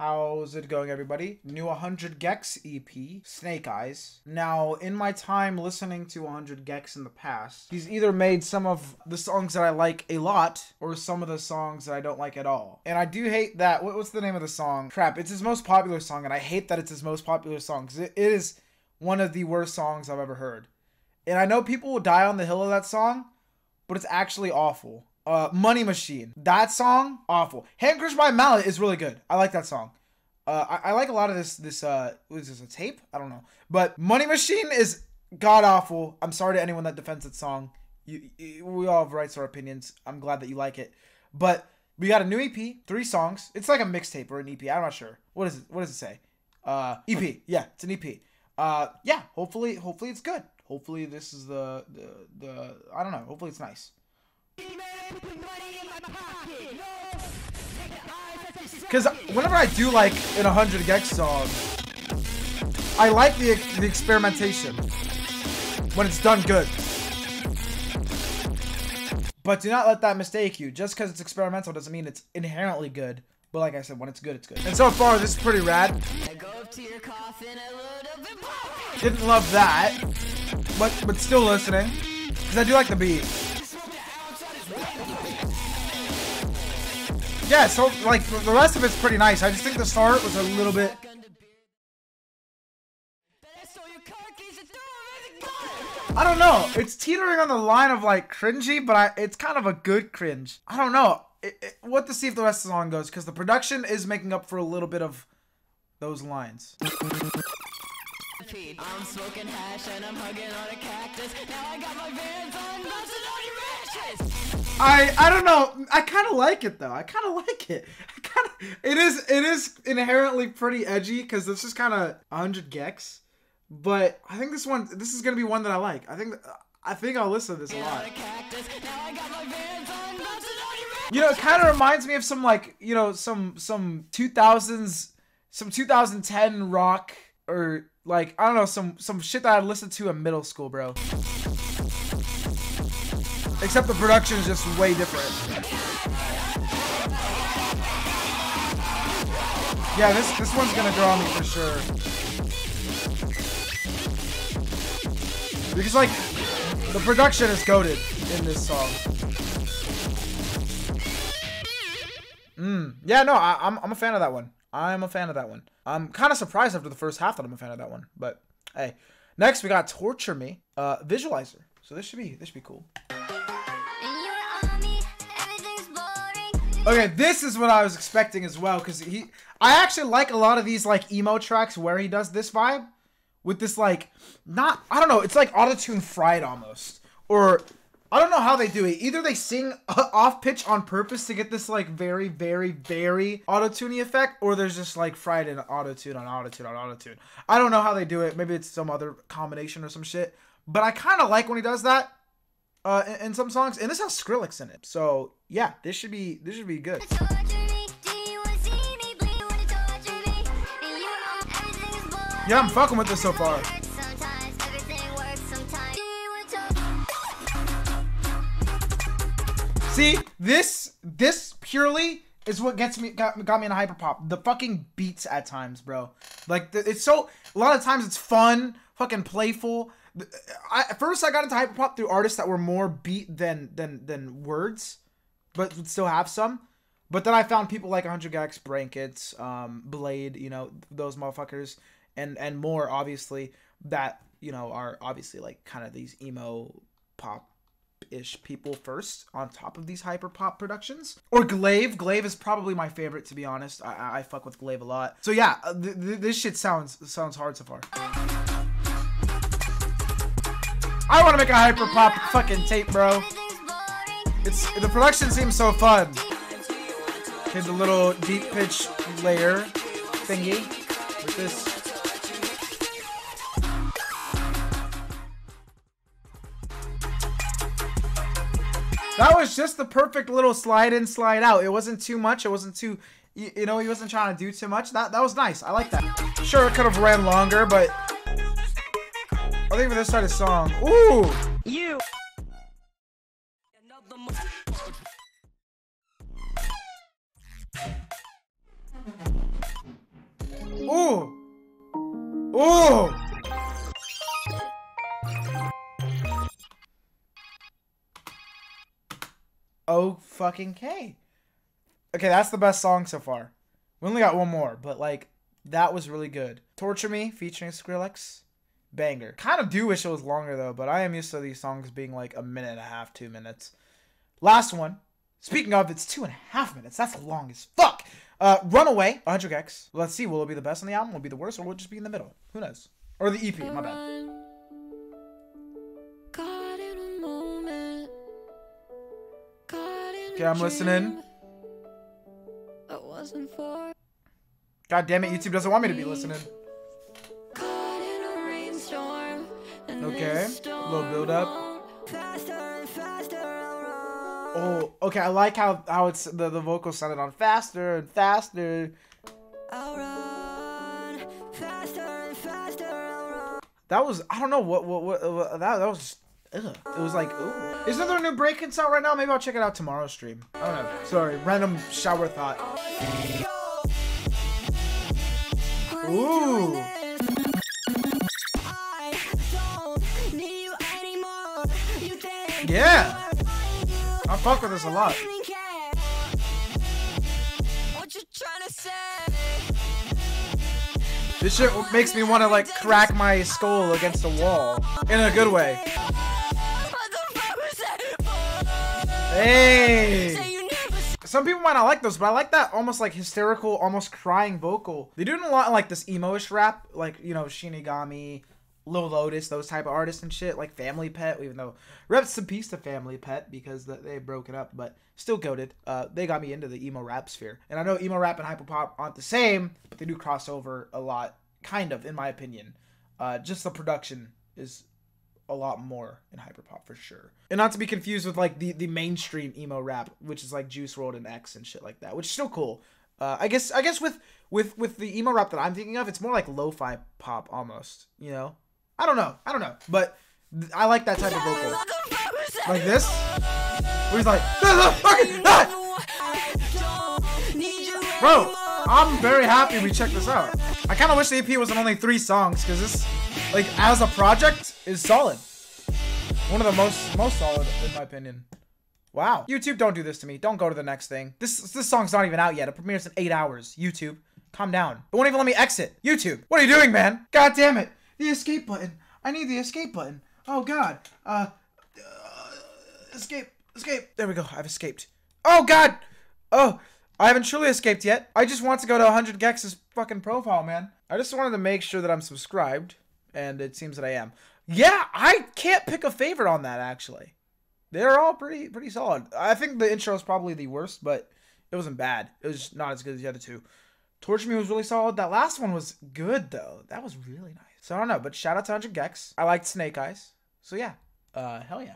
How's it going, everybody? New 100 gecs EP, Snake Eyes. Now, in my time listening to 100 gecs in the past, he's either made some of the songs that I like a lot, or some of the songs that I don't like at all. And I do hate that. What's the name of the song? Crap, it's his most popular song, and I hate that it's his most popular song, because it is one of the worst songs I've ever heard. And I know people will die on the hill of that song, but it's actually awful. Uh, Money Machine. That song, awful. Hand Crush by Mallet is really good. I like that song. Uh, I, I like a lot of this. This uh, was this a tape? I don't know. But Money Machine is god awful. I'm sorry to anyone that defends that song. You, you, we all have rights to our opinions. I'm glad that you like it. But we got a new EP, three songs. It's like a mixtape or an EP. I'm not sure. What is it? What does it say? Uh, EP. Yeah, it's an EP. Uh, yeah. Hopefully, hopefully it's good. Hopefully this is the the the. I don't know. Hopefully it's nice. Because whenever I do like an 100 gecs song, I like the, the experimentation when it's done good. But do not let that mistake you. Just because it's experimental doesn't mean it's inherently good. But like I said, when it's good, it's good. And so far, this is pretty rad. Didn't love that, but but still listening because I do like the beat. Yeah, so like the rest of it's pretty nice. I just think the start was a little bit. I don't know. It's teetering on the line of like cringy, but I, it's kind of a good cringe. I don't know. It, it, what to see if the rest of the song goes because the production is making up for a little bit of those lines. I'm smoking hash and I'm hugging on a cactus. Now I got my vans on, bouncing on your mattress. I I don't know. I kind of like it though. I kind of like it. I kind of it is it is inherently pretty edgy because this is kind of 100 gecs. But I think this one this is gonna be one that I like. I think I think I'll listen to this a lot. You know, it kind of reminds me of some like you know some some 2000s some 2010 rock or like I don't know some some shit that I listened to in middle school, bro. Except the production is just way different. Yeah, this this one's gonna draw me for sure. Because like the production is goaded in this song. Mm. Yeah, no, I, I'm I'm a fan of that one. I'm a fan of that one. I'm kind of surprised after the first half that I'm a fan of that one. But hey, next we got Torture Me, uh, Visualizer. So this should be this should be cool. Okay, this is what I was expecting as well because he, I actually like a lot of these like emo tracks where he does this vibe with this like not I don't know it's like autotune fried almost or I don't know how they do it. Either they sing off pitch on purpose to get this like very, very, very auto-tuney effect, or there's just like fried in auto-tune on auto-tune on auto-tune. I don't know how they do it. Maybe it's some other combination or some shit. But I kind of like when he does that uh, in, in, some songs, and this has Skrillex in it. So yeah, this should be this should be good. Yeah, I'm fucking with this so far. See, this this purely is what gets me got, got me in a hyper pop. The fucking beats at times, bro. Like it's so a lot of times it's fun, fucking playful. I, at first I got into hyperpop through artists that were more beat than than than words, but would still have some. But then I found people like 100 gecs, Blankets, um, Blade, you know, those motherfuckers, and and more obviously that you know are obviously like kind of these emo pop ish people first on top of these hyper pop productions. Or Glaive. Glaive is probably my favorite to be honest. I, I fuck with Glaive a lot. So yeah, uh, th th this shit sounds sounds hard so far. I want to make a hyper pop fucking tape, bro. It's the production seems so fun. Okay, the little deep pitch layer thingy with this That was just the perfect little slide in, slide out. It wasn't too much. It wasn't too, you, you know, he wasn't trying to do too much. That that was nice. I like that. Sure, it could have ran longer, but I think for this side of song, ooh, you. Ooh! Ooh! Fucking K. Okay, that's the best song so far. We only got one more, but like that was really good. Torture Me featuring Skrillex. Banger. Kind of do wish it was longer though, but I am used to these songs being like a minute and a half, two minutes. Last one. Speaking of, it's two and a half minutes. That's long as fuck. Uh, Runaway, 100 Gecs. Let's see, will it be the best on the album? Will it be the worst, or will it just be in the middle? Who knows? Or the EP, my bad. Okay, I'm listening. God damn it, YouTube doesn't want me to be listening. Okay, a little build up. Oh, okay. I like how how it's the the vocals sounded on faster and faster. That was I don't know what what what, what that that was. Ugh. It was like, ooh. Isn't there a new Brakence out right now? Maybe I'll check it out tomorrow stream. I don't know. Sorry, random shower thought. Ooh. Yeah. I fuck with this a lot. This shit makes me want to like crack my skull against the wall in a good way. Hey! Some people might not like those, but I like that almost like hysterical, almost crying vocal. They do a lot like this emo-ish rap, like, you know, Shinigami, Lil Lotus, those type of artists and shit, like Family Pet, even though reps in peace to Family Pet because they broke it up, but still goaded. Uh, they got me into the emo rap sphere. And I know emo rap and hyperpop aren't the same, but they do cross over a lot, kind of, in my opinion. Uh, just the production is a lot more in hyperpop for sure. And not to be confused with like the, the mainstream emo rap, which is like Juice WRLD and X and shit like that, which is still cool. Uh, I guess I guess with with with the emo rap that I'm thinking of, it's more like lo-fi pop almost. You know, I don't know, I don't know, but th- I like that type of vocal, like this, where he's like, bro. I'm very happy we checked this out. I kind of wish the EP wasn't only three songs because this like as a project is solid. One of the most most solid in my opinion. Wow. YouTube, don't do this to me. Don't go to the next thing. This this song's not even out yet. It premieres in eight hours. YouTube, calm down. It won't even let me exit. YouTube, what are you doing, man? God damn it. The escape button. I need the escape button. Oh God. Uh, uh escape. Escape. There we go. I've escaped. Oh God. Oh. I haven't truly escaped yet. I just want to go to 100 Gecs' fucking profile, man. I just wanted to make sure that I'm subscribed and it seems that I am. Yeah, I can't pick a favorite on that actually. They're all pretty pretty solid. I think the intro is probably the worst, but it wasn't bad. It was not as good as the other two. Torture Me was really solid. That last one was good though. That was really nice. So I don't know, but shout out to 100 Gecs. I liked Snake Eyes. So yeah, uh, hell yeah.